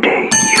day.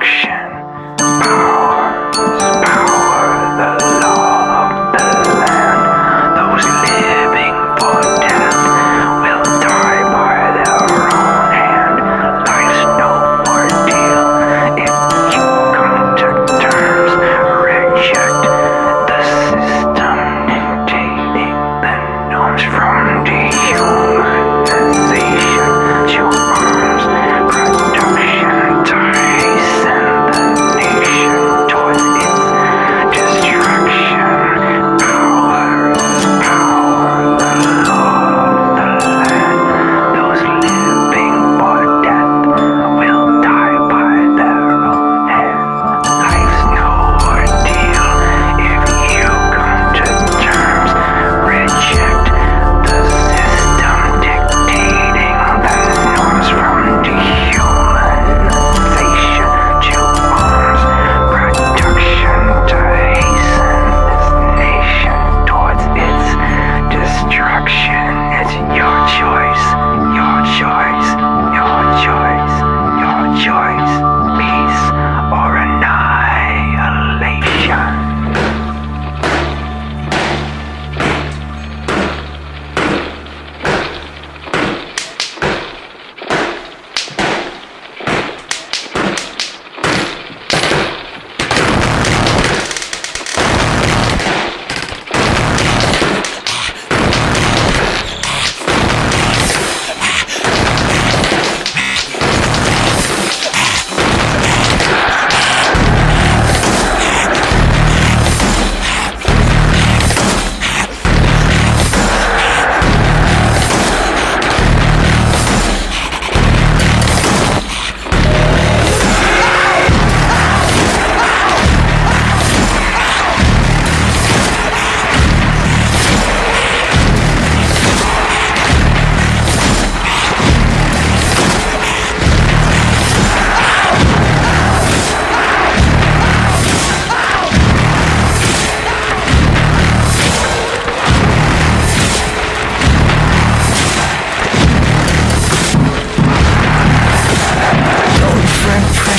action.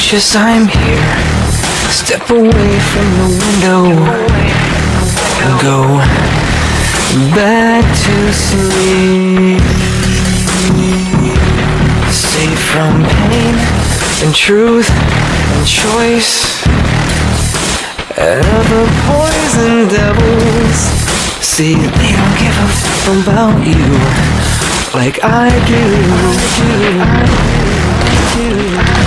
conscious I'm here. Step away from the window. Go back to sleep. Safe from pain and truth and choice. And other poison devils. See, they don't give a fuck about you. Like I do. I do. I do. I do.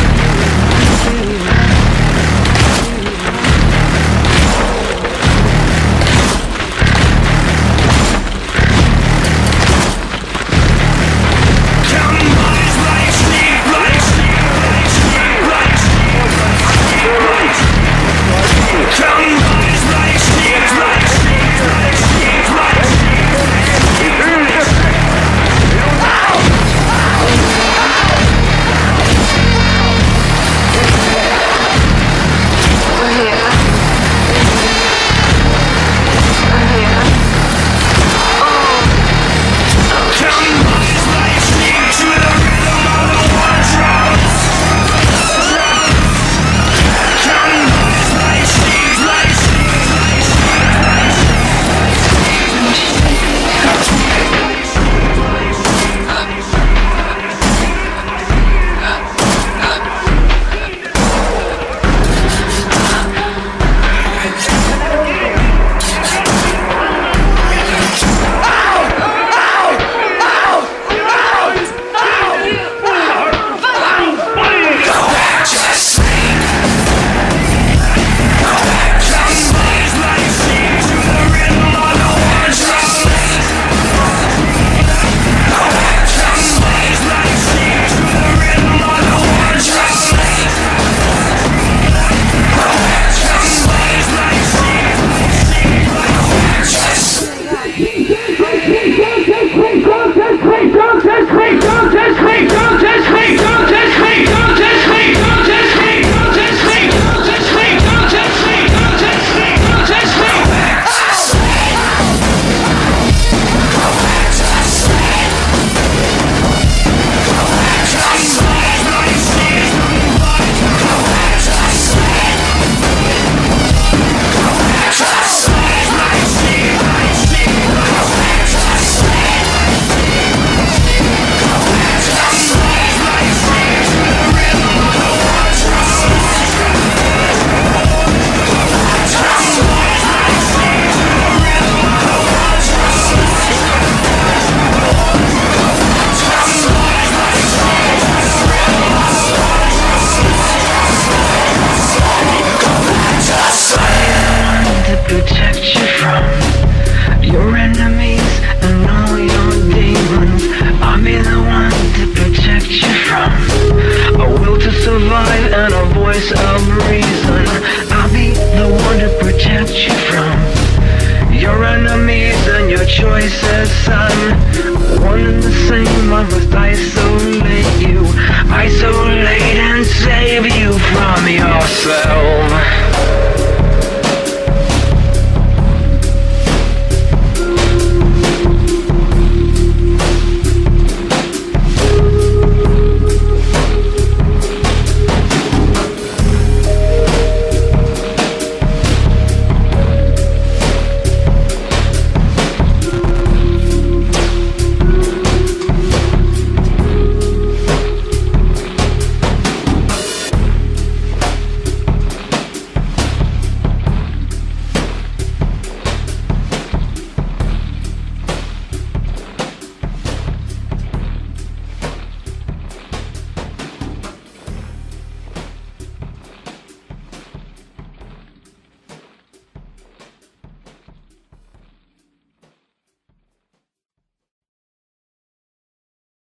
From yourself.